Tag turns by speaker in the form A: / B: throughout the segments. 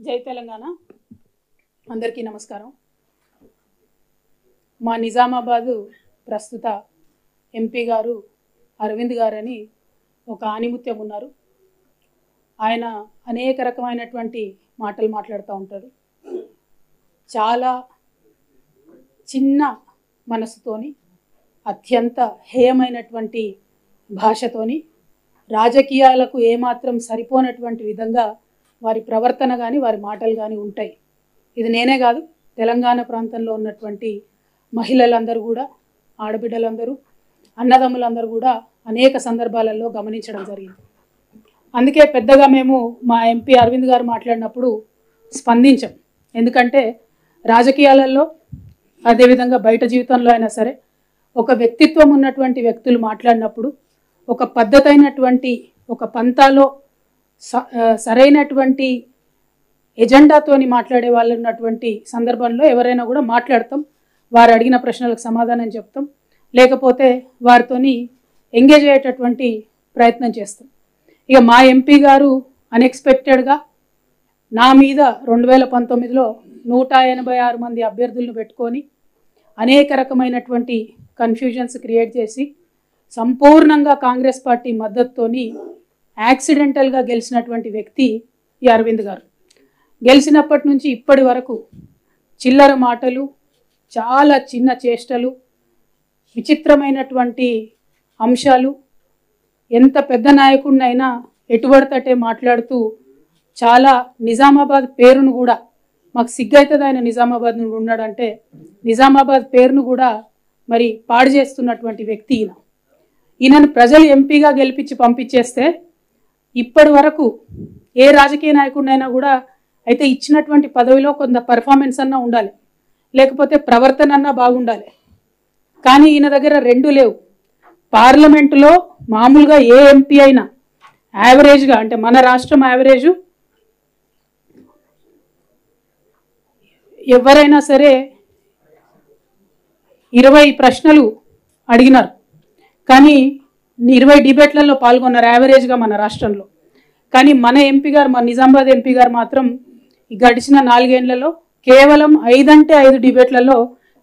A: జై తెలంగాణ. అందరికీ నమస్కారం. మా నిజామాబాదు ప్రస్తుత ఎంపీ గారు అరవింద్ గారని ఒక ఆనిముత్యం ఉన్నారు. ఆయన అనేక రకమైనటువంటి మాటలు మాట్లాడుతూ ఉంటారు చాలా చిన్న మనసుతోని అత్యంత హేయమైనటువంటి భాషతోని రాజకీయాలకు ఏమాత్రం సరిపోనటువంటి విధంగా వారి ప్రవర్తన కానీ వారి మాటలు కానీ ఉంటాయి. ఇది నేనే కాదు తెలంగాణ ప్రాంతంలో ఉన్నటువంటి మహిళలందరూ కూడా ఆడబిడ్డలందరూ అన్నదమ్ములందరూ కూడా అనేక సందర్భాలలో గమనించడం జరిగింది. అందుకే పెద్దగా మేము మా ఎంపీ అరవింద్ గారు మాట్లాడినప్పుడు స్పందించాం. ఎందుకంటే రాజకీయాలలో అదేవిధంగా బయట జీవితంలో అయినా సరే ఒక వ్యక్తిత్వం ఉన్నటువంటి వ్యక్తులు మాట్లాడినప్పుడు ఒక పద్ధతైనటువంటి ఒక పంతాలో సరైనటువంటి ఎజెండాతోని మాట్లాడే వాళ్ళు ఉన్నటువంటి సందర్భంలో ఎవరైనా కూడా మాట్లాడతాం. వారు అడిగిన ప్రశ్నలకు సమాధానం చెప్తాం. లేకపోతే వారితోని ఎంగేజ్ అయ్యేటటువంటి ప్రయత్నం చేస్తాం. ఇక మా ఎంపీ గారు అన్ఎక్స్పెక్టెడ్గా నా మీద రెండు వేల పంతొమ్మిదిలో నూట ఎనభై ఆరు మంది అభ్యర్థులను పెట్టుకొని అనేక రకమైనటువంటి కన్ఫ్యూజన్స్ క్రియేట్ చేసి సంపూర్ణంగా కాంగ్రెస్ పార్టీ మద్దతుతోని యాక్సిడెంటల్గా గెలిచినటువంటి వ్యక్తి ఈ అరవింద్ గారు. గెలిచినప్పటి నుంచి ఇప్పటి వరకు చిల్లర మాటలు చాలా చిన్న చేష్టలు విచిత్రమైనటువంటి అంశాలు ఎంత పెద్ద నాయకుడినైనా ఎటుబడితటే మాట్లాడుతూ చాలా నిజామాబాద్ పేరును కూడా మాకు సిగ్గైతుంది ఆయన నిజామాబాద్ నుండి ఉన్నాడంటే నిజామాబాద్ పేరును కూడా మరి పాడు చేస్తున్నటువంటి వ్యక్తి ఈయన. ఈయనను ప్రజలు ఎంపీగా గెలిపించి పంపించేస్తే ఇప్పటి వరకు ఏ రాజకీయ నాయకుడినైనా కూడా అయితే ఇచ్చినటువంటి పదవిలో కొంత పర్ఫార్మెన్స్ అన్నా ఉండాలి. లేకపోతే ప్రవర్తన అన్నా బాగుండాలి. కానీ ఈయన దగ్గర రెండు లేవు. పార్లమెంటులో మామూలుగా ఏ ఎంపీ అయినా యావరేజ్గా అంటే మన రాష్ట్రం యావరేజు ఎవరైనా సరే ఇరవై ప్రశ్నలు అడిగినారు. కానీ ఇరవై డిబేట్లలో పాల్గొన్నారు యావరేజ్గా మన రాష్ట్రంలో. కానీ మన ఎంపీ గారు మన నిజామాబాద్ ఎంపీ గారు మాత్రం గడిచిన నాలుగేళ్ళలో కేవలం ఐదంటే ఐదు డిబేట్లలో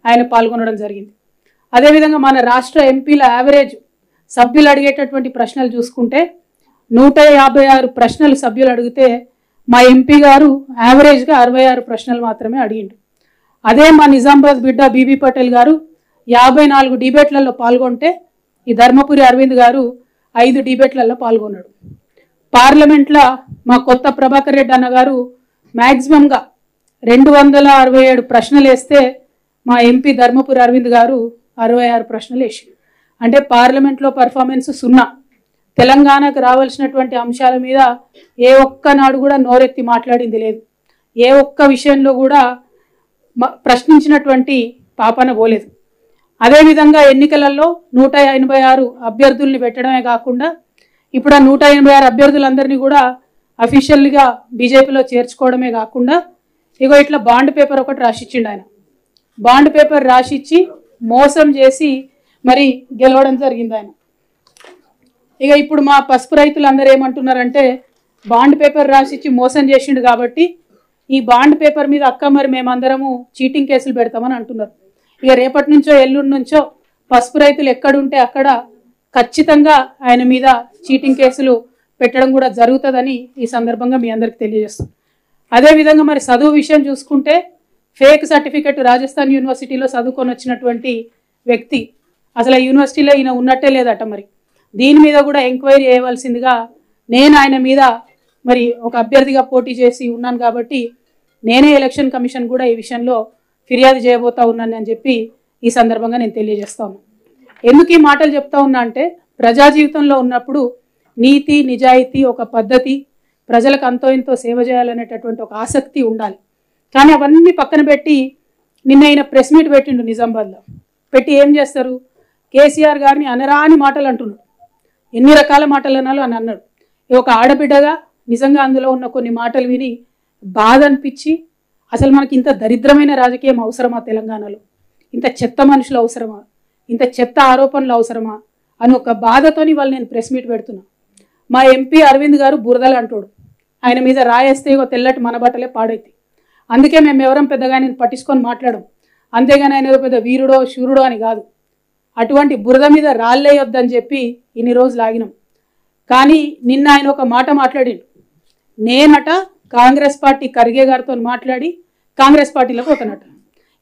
A: ఆయన పాల్గొనడం జరిగింది. అదేవిధంగా మన రాష్ట్ర ఎంపీల యావరేజ్ సభ్యులు అడిగేటటువంటి ప్రశ్నలు చూసుకుంటే నూట యాభై ఆరు ప్రశ్నలు సభ్యులు అడిగితే మా ఎంపీ గారు యావరేజ్గా అరవై ఆరు ప్రశ్నలు మాత్రమే అడిగిండు. అదే మా నిజామాబాద్ బిడ్డ బీబీ పటేల్ గారు యాభై నాలుగు డిబేట్లలో పాల్గొంటే ఈ ధర్మపురి అరవింద్ గారు ఐదు డిబేట్లలో పాల్గొన్నాడు. పార్లమెంట్లో మా కొత్త ప్రభాకర్ రెడ్డి అన్న గారు మ్యాక్సిమంగా రెండు వందల అరవై ఏడు ప్రశ్నలు వేస్తే మా ఎంపీ ధర్మపురి అరవింద్ గారు అరవై ఆరు ప్రశ్నలు వేసి అంటే పార్లమెంట్లో పర్ఫార్మెన్స్ సున్నా. తెలంగాణకు రావాల్సినటువంటి అంశాల మీద ఏ ఒక్క నాడు కూడా నోరెత్తి మాట్లాడింది లేదు. ఏ ఒక్క విషయంలో కూడా ప్రశ్నించినటువంటి పాపన పోలేదు. అదేవిధంగా ఎన్నికలలో నూట ఎనభై ఆరు అభ్యర్థుల్ని పెట్టడమే కాకుండా ఇప్పుడు ఆ నూట ఎనభై ఆరు అభ్యర్థులందరినీ కూడా అఫీషియల్గా బీజేపీలో చేర్చుకోవడమే కాకుండా ఇగో ఇట్లా బాండ్ పేపర్ ఒకటి రాసిచ్చిండు ఆయన. బాండ్ పేపర్ రాసిచ్చి మోసం చేసి మరి గెలవడం జరిగింది ఆయన. ఇక ఇప్పుడు మా పసుపు రైతులందరూ ఏమంటున్నారంటే బాండ్ పేపర్ రాసిచ్చి మోసం చేసిండు కాబట్టి ఈ బాండ్ పేపర్ మీద అక్క మరి మేమందరము చీటింగ్ కేసులు పెడతామని అంటున్నారు. ఇక రేపటి నుంచో ఎల్లుండి నుంచో పసుపు రైతులు ఎక్కడుంటే అక్కడ ఖచ్చితంగా ఆయన మీద చీటింగ్ కేసులు పెట్టడం కూడా జరుగుతుందని ఈ సందర్భంగా మీ అందరికి తెలియజేస్తాం. అదేవిధంగా మరి చదువు విషయం చూసుకుంటే ఫేక్ సర్టిఫికెట్ రాజస్థాన్ యూనివర్సిటీలో చదువుకొని వచ్చినటువంటి వ్యక్తి అసలు ఆ యూనివర్సిటీలో ఈయన ఉన్నట్టే లేదట మరి. దీని మీద కూడా ఎంక్వైరీ చేయవలసిందిగా నేను ఆయన మీద మరి ఒక అభ్యర్థిగా పోటీ చేసి ఉన్నాను కాబట్టి నేనే ఎలక్షన్ కమిషన్ కూడా ఈ విషయంలో ఫిర్యాదు చేయబోతా ఉన్నాను అని చెప్పి ఈ సందర్భంగా నేను తెలియజేస్తాను ఎందుకు ఈ మాటలు చెప్తా ఉన్నా అంటే ప్రజా జీవితంలో ఉన్నప్పుడు నీతి నిజాయితీ ఒక పద్ధతి ప్రజలకు అంతో ఇంతో సేవ చేయాలనేటటువంటి ఒక ఆసక్తి ఉండాలి. కానీ అవన్నీ పక్కన పెట్టి నిన్న ఆయన ప్రెస్ మీట్ పెట్టిండు నిజామాబాద్లో పెట్టి ఏం చేస్తారు? కేసీఆర్ గారిని అనరాని మాటలు అంటున్నాడు. ఎన్ని రకాల మాటలు అనాలో అని అన్నాడు. ఒక ఆడబిడ్డగా నిజంగా అందులో ఉన్న కొన్ని మాటలు విని బాధ అనిపించి అసలు మనకి ఇంత దరిద్రమైన రాజకీయం అవసరమా తెలంగాణలో? ఇంత చెత్త మనుషులు అవసరమా? ఇంత చెత్త ఆరోపణలు అవసరమా? అని ఒక బాధతోని వాళ్ళు నేను ప్రెస్ మీట్ పెడుతున్నా. మా ఎంపీ అరవింద్ గారు బురదలు అంటాడు. ఆయన మీద రాయేస్తే ఇగో తెల్లటి మన బట్టలే పాడైతే అందుకే మేము ఎవరం పెద్దగా నేను పట్టించుకొని మాట్లాడం అంతేగాని ఆయన ఏదో పెద్ద వీరుడో శూరుడో అని కాదు. అటువంటి బురద మీద రాళ్ళేయొద్దని చెప్పి ఇన్ని రోజులు ఆగినాం. కానీ నిన్న ఆయన ఒక మాట మాట్లాడిండు. నేనట కాంగ్రెస్ పార్టీ ఖర్గే గారితో మాట్లాడి కాంగ్రెస్ పార్టీలోకి పోతానట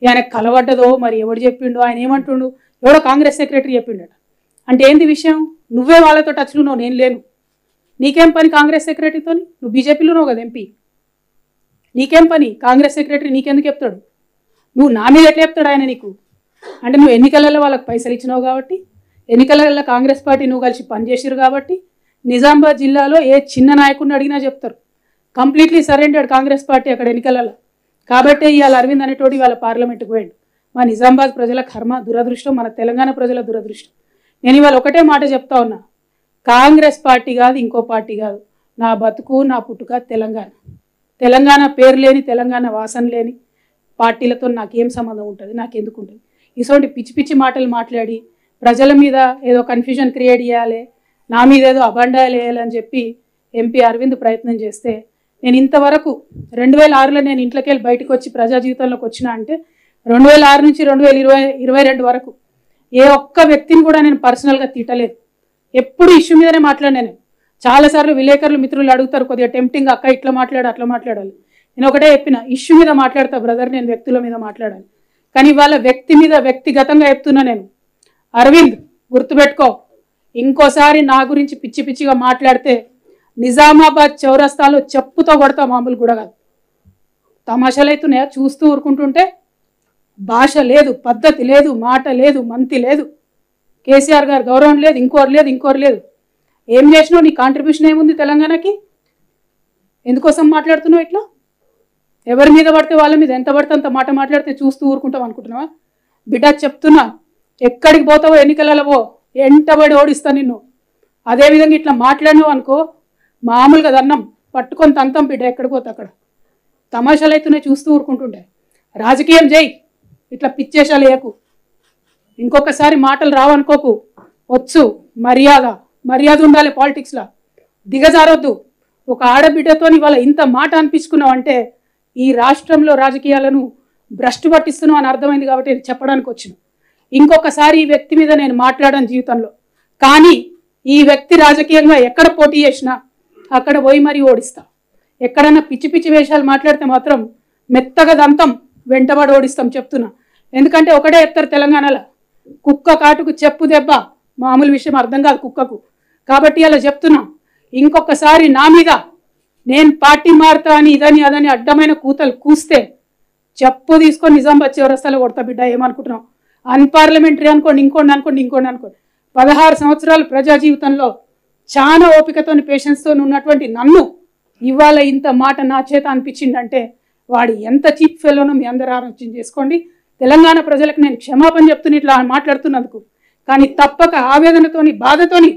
A: ఆయన కలవడ్డదో మరి ఎవడు చెప్పిండు ఆయన ఏమంటుండు? ఎవడో కాంగ్రెస్ సెక్రటరీ చెప్పిండట. అంటే ఏంది విషయం? నువ్వే వాళ్ళతో టచ్లో ఉన్నావు నేను లేను. నీకేం పని కాంగ్రెస్ సెక్రటరీతో నువ్వు బీజేపీలో ఉన్నావు కదా ఎంపీ. నీకేం పని? కాంగ్రెస్ సెక్రటరీ నీకెందుకు చెప్తాడు? నువ్వు నా మీద ఎట్లా చెప్తాడు ఆయన నీకు? అంటే నువ్వు ఎన్నికలలో వాళ్ళకి పైసలు ఇచ్చినావు కాబట్టి ఎన్నికలలో కాంగ్రెస్ పార్టీ నువ్వు కలిసి పనిచేసిరు కాబట్టి నిజామాబాద్ జిల్లాలో ఏ చిన్న నాయకుడిని అడిగినా చెప్తారు. కంప్లీట్లీ సరెండర్డ్ కాంగ్రెస్ పార్టీ అక్కడ ఎన్నికలలో. కాబట్టే ఇవాళ అరవింద్ అనేటోడు ఇవాళ పార్లమెంట్కి పోయాడు. మా నిజామాబాద్ ప్రజల కర్మ దురదృష్టం మన తెలంగాణ ప్రజల దురదృష్టం. నేను ఇవాళ ఒకటే మాట చెప్తా ఉన్నా. కాంగ్రెస్ పార్టీ కాదు ఇంకో పార్టీ కాదు. నా బతుకు నా పుట్టుక తెలంగాణ. తెలంగాణ పేరు లేని తెలంగాణ వాసన లేని పార్టీలతో నాకేం సంబంధం ఉంటుంది నాకెందుకు ఉంటుంది? ఇటువంటి పిచ్చి పిచ్చి మాటలు మాట్లాడి ప్రజల మీద ఏదో కన్ఫ్యూజన్ క్రియేట్ చేయాలి నా మీద ఏదో అబండాలు వేయాలని చెప్పి ఎంపీ అరవింద్ ప్రయత్నం చేస్తే నేను ఇంతవరకు రెండు వేల ఆరులో నేను ఇంట్లోకి వెళ్ళి బయటకు వచ్చి ప్రజా జీవితంలోకి వచ్చిన అంటే రెండు వేల ఆరు నుంచి రెండు వేల ఇరవై ఇరవై రెండు వరకు ఏ ఒక్క వ్యక్తిని కూడా నేను పర్సనల్గా తిట్టలేదు. ఎప్పుడు ఇష్యూ మీదనే మాట్లాడాను నేను. చాలాసార్లు విలేకరులు మిత్రులు అడుగుతారు కొద్దిగా టెంప్టింగ్ అక్క ఇట్లా మాట్లాడు అట్లా మాట్లాడాలి. నేను ఒకటే చెప్పిన ఇష్యూ మీద మాట్లాడతా బ్రదర్ నేను వ్యక్తుల మీద మాట్లాడాలి. కానీ వాళ్ళ వ్యక్తి మీద వ్యక్తిగతంగా చెప్తున్నా నేను. అరవింద్ గుర్తుపెట్టుకో ఇంకోసారి నా గురించి పిచ్చి పిచ్చిగా మాట్లాడితే నిజామాబాద్ చౌరస్తాలో చెప్పుతో కొడతా మామూలు కూడా కాదు. తమాషాలు అవుతున్నాయా? చూస్తూ ఊరుకుంటుంటే భాష లేదు పద్ధతి లేదు మాట లేదు మంతి లేదు. కేసీఆర్ గారు గౌరవం లేదు ఇంకోరు లేదు ఇంకోరు లేదు. ఏం చేసినావు? నీ కాంట్రిబ్యూషన్ ఏముంది తెలంగాణకి? ఎందుకోసం మాట్లాడుతున్నావు ఇట్లా? ఎవరి మీద పడితే వాళ్ళ మీద ఎంత పడితే అంత మాట మాట్లాడితే చూస్తూ ఊరుకుంటాం అనుకుంటున్నావా? బిడ్డ చెప్తున్నా ఎక్కడికి పోతావో ఎన్నికలలో ఎంటబడి ఓడిస్తా నిన్ను. అదేవిధంగా ఇట్లా మాట్లాడినావు అనుకో మామూలుగా దన్నం పట్టుకొని తంతం బిడ్డ ఎక్కడికి పోతే అక్కడ. తమాషాలు అయితేనే చూస్తూ ఊరుకుంటుండే. రాజకీయం చేయి ఇట్లా పిచ్చేషాలు వేయకు ఇంకొకసారి మాటలు రావనుకోకు. వచ్చు మర్యాద. మర్యాద ఉండాలి పాలిటిక్స్లో. దిగజారొద్దు. ఒక ఆడబిడ్డతో ఇవాళ ఇంత మాట అనిపించుకున్నావు అంటే ఈ రాష్ట్రంలో రాజకీయాలను భ్రష్టు పట్టిస్తున్నావు అని అర్థమైంది కాబట్టి చెప్పడానికి వచ్చిన ఇంకొకసారి ఈ వ్యక్తి మీద నేను మాట్లాడాను జీవితంలో. కానీ ఈ వ్యక్తి రాజకీయంగా ఎక్కడ పోటీ చేసినా అక్కడ పోయి మరీ ఓడిస్తా. ఎక్కడన్నా పిచ్చి పిచ్చి వేషాలు మాట్లాడితే మాత్రం మెత్తగా దంతం వెంటబడి ఓడిస్తాం చెప్తున్నా. ఎందుకంటే ఒకటే చెప్తారు తెలంగాణలో కుక్క కాటుకు చెప్పు దెబ్బ మామూలు విషయం అర్థం కాదు కుక్కకు. కాబట్టి అలా చెప్తున్నా. ఇంకొకసారి నా మీద నేను పార్టీ మారుతా అని ఇదని అదని అడ్డమైన కూతలు కూస్తే చెప్పు తీసుకొని నిజామాబాద్ చివరస్తాలో కొడతా బిడ్డ ఏమనుకుంటున్నావు? అన్పార్లమెంటరీ అనుకోండి ఇంకోండి అనుకోండి ఇంకోండి అనుకోండి. పదహారు సంవత్సరాలు ప్రజా జీవితంలో చాలా ఓపికతోని పేషెన్స్తో ఉన్నటువంటి నన్ను ఇవాళ ఇంత మాట నా చేత అనిపించిందంటే వాడు ఎంత చీప్ ఫెలోనో మీ అందరూ ఆలోచన చేసుకోండి. తెలంగాణ ప్రజలకు నేను క్షమాపణ చెప్తున్న ఇట్లా మాట్లాడుతున్నందుకు. కానీ తప్పక ఆవేదనతోని బాధతోని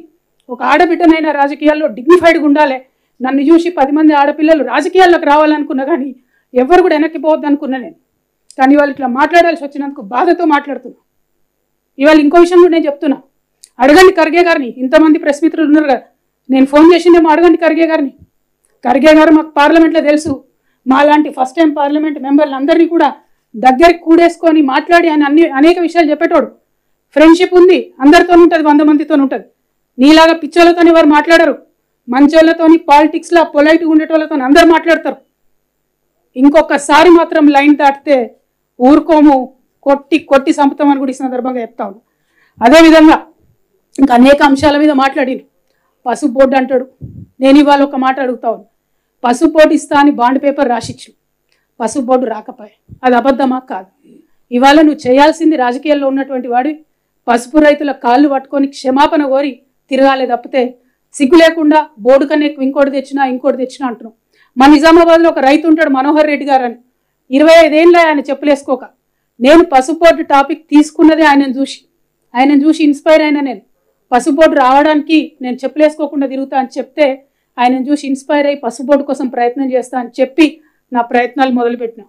A: ఒక ఆడబిడ్డనైనా రాజకీయాల్లో డిగ్నిఫైడ్గా ఉండాలి. నన్ను చూసి పది మంది ఆడపిల్లలు రాజకీయాల్లోకి రావాలనుకున్నా కానీ ఎవరు కూడా వెనక్కిపోవద్దు అనుకున్నా నేను. కానీ వాళ్ళు ఇట్లా మాట్లాడాల్సి వచ్చినందుకు బాధతో మాట్లాడుతున్నా. ఇవాళ ఇంకో విషయం నేను చెప్తున్నా. అడగండి ఖర్గే గారిని. ఇంతమంది ప్రెస్ మిత్రులు ఉన్నారు కదా. నేను ఫోన్ చేసిందేమో అడగండి ఖర్గే గారిని. ఖర్గే గారు మాకు పార్లమెంట్లో తెలుసు. మా లాంటి ఫస్ట్ టైం పార్లమెంట్ మెంబర్లు అందరినీ కూడా దగ్గరికి కూడేసుకొని మాట్లాడి ఆయన అన్ని అనేక విషయాలు చెప్పేటోడు. ఫ్రెండ్షిప్ ఉంది. అందరితో ఉంటుంది వంద మందితో ఉంటుంది. నీలాగా పిచ్చోళ్ళతోని వారు మాట్లాడరు. మంచోళ్ళతోని పాలిటిక్స్లో పొలైట్గా ఉండేటోళ్ళతో అందరు మాట్లాడతారు. ఇంకొకసారి మాత్రం లైన్ దాటితే ఊరుకోము కొట్టి కొట్టి సంపుతామని కూడా ఈ సందర్భంగా చెప్తా ఉన్నాను అదేవిధంగా ఇంకా అనేక అంశాల మీద మాట్లాడిను పసుపు బోర్డు అంటాడు. నేను ఇవాళ ఒక మాట అడుగుతా ఉన్నాను పసుపు బోర్డు ఇస్తా అని బాండ్ పేపర్ రాసిచ్చు పసుపు బోర్డు రాకపోయే? అది అబద్ధమా? కాదు. ఇవాళ నువ్వు చేయాల్సింది రాజకీయాల్లో ఉన్నటువంటి వాడి పసుపు రైతుల కాళ్ళు పట్టుకొని క్షమాపణ కోరి తిరగాలే తప్పితే సిగ్గు లేకుండా బోర్డు కన్నా ఇంకోటి తెచ్చినా ఇంకోటి తెచ్చినా అంటున్నాం మా నిజామాబాద్లో ఒక రైతు ఉంటాడు మనోహర్ రెడ్డి గారు అని. ఇరవై ఐదేళ్ళ ఆయన చెప్పులేసుకోక. నేను పసుపు బోర్డు టాపిక్ తీసుకున్నదే ఆయనను చూసి. ఆయనను చూసి ఇన్స్పైర్ అయినా నేను. పసుబోర్డు రావడానికి నేను చెప్పులేసుకోకుండా తిరుగుతా అని చెప్తే ఆయనను చూసి ఇన్స్పైర్ అయ్యి పసుపు బోర్డు కోసం ప్రయత్నం చేస్తా అని చెప్పి నా ప్రయత్నాలు మొదలుపెట్టినా.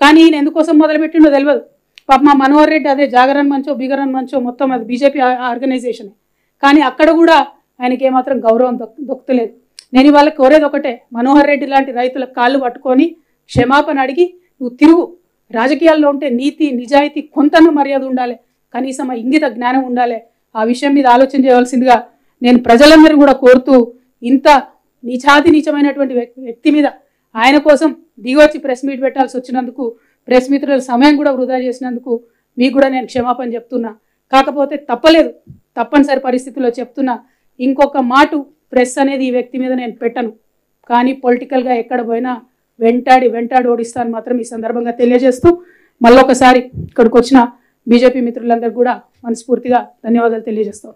A: కానీ ఈయన ఎందుకోసం మొదలుపెట్టిండో తెలియదు పాప మా మనోహర్ రెడ్డి అదే జాగరణ్ మంచో బిగరన్ మంచో మొత్తం అది బీజేపీ ఆర్గనైజేషన్. కానీ అక్కడ కూడా ఆయనకి ఏమాత్రం గౌరవం దొక్ దొక్కలేదు నేను ఇవాళ కోరేది ఒకటే మనోహర్ రెడ్డి లాంటి రైతుల కాళ్ళు పట్టుకొని క్షమాపణ అడిగి నువ్వు తిరుగు. రాజకీయాల్లో ఉంటే నీతి నిజాయితీ కొంతన మర్యాద ఉండాలి. కనీసం ఇంగిత జ్ఞానం ఉండాలి. ఆ విషయం మీద ఆలోచన చేయవలసిందిగా నేను ప్రజలందరినీ కూడా కోరుతూ ఇంత నిజాతి నీచమైనటువంటి వ్యక్- వ్యక్తి మీద ఆయన కోసం దిగొచ్చి ప్రెస్ మీట్ పెట్టాల్సి వచ్చినందుకు ప్రెస్ మిత్రుల సమయం కూడా వృధా చేసినందుకు మీకు కూడా నేను క్షమాపణ చెప్తున్నా. కాకపోతే తప్పలేదు తప్పనిసరి పరిస్థితుల్లో చెప్తున్నా ఇంకొక మాటు ప్రెస్ అనేది ఈ వ్యక్తి మీద నేను పెట్టను. కానీ పొలిటికల్గా ఎక్కడ పోయినా వెంటాడి వెంటాడి ఓడిస్తాను మాత్రం ఈ సందర్భంగా తెలియజేస్తూ మళ్ళొకసారి ఇక్కడికి వచ్చిన బీజేపీ మిత్రులందరికీ కూడా మనస్ఫూర్తిగా ధన్యవాదాలు తెలియజేస్తాం.